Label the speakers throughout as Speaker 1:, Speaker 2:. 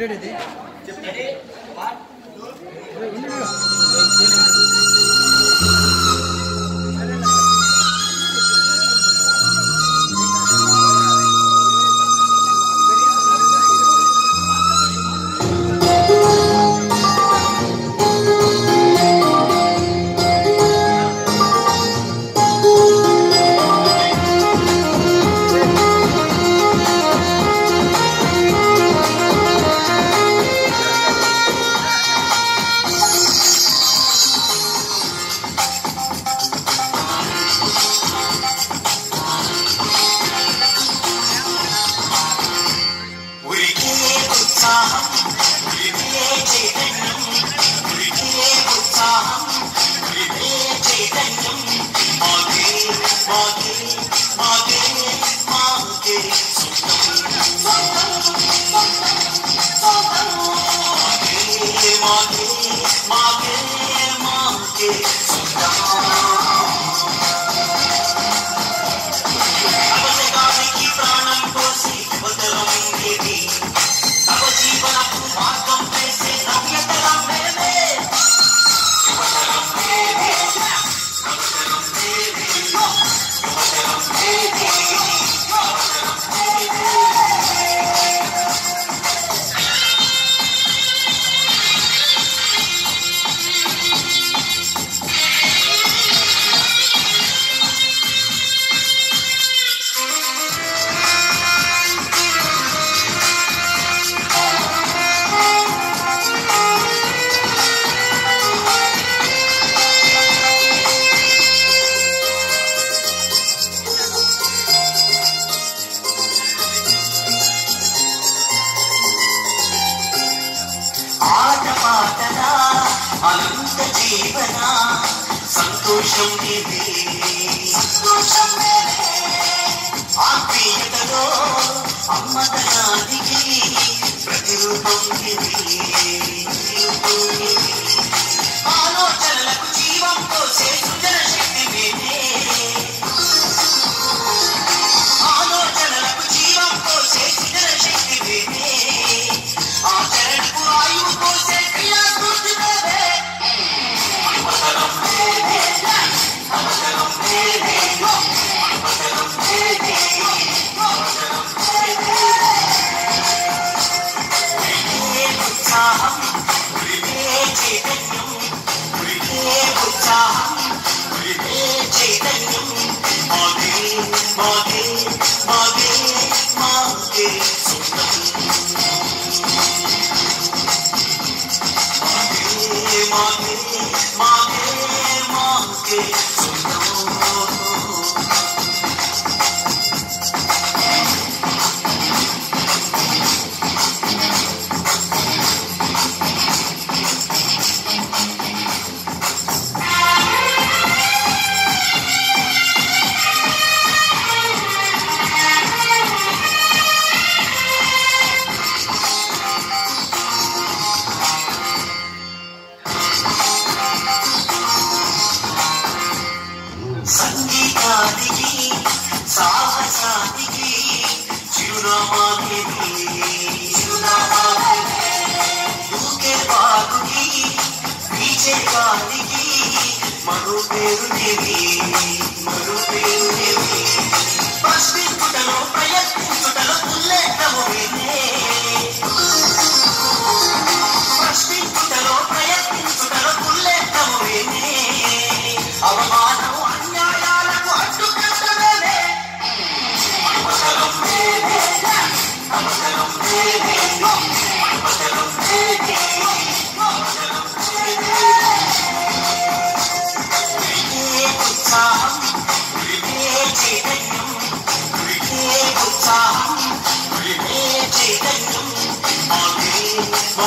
Speaker 1: Ready చెప్తే ఆనంద జీవన సంతోషం నీవే సంతోషం ఆత్మీయతలో అమ్మతనానికి చెపాదికి మరో పేరు ఇది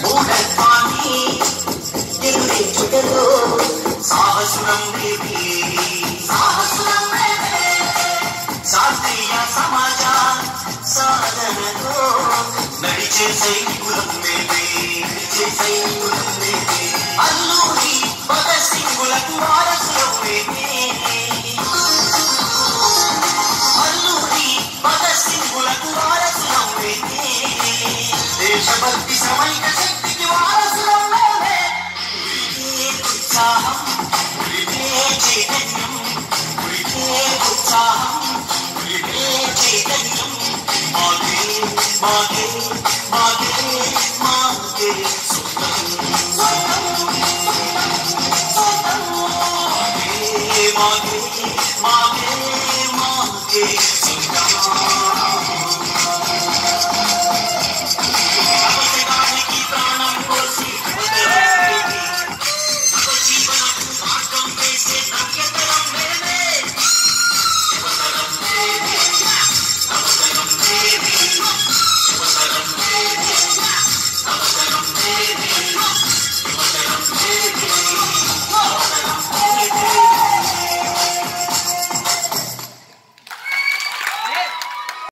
Speaker 1: భూమస్వామి నిలువెచ్చుటలో సాహసురం దేవి సాహసురం శాస్త్రీయ సమాజ సాధనతో నడిచే సైనికులం దేవి నడిచే సైనికులం దేవి అల్లూరి భగత్ సింగులకు వారణ Thank.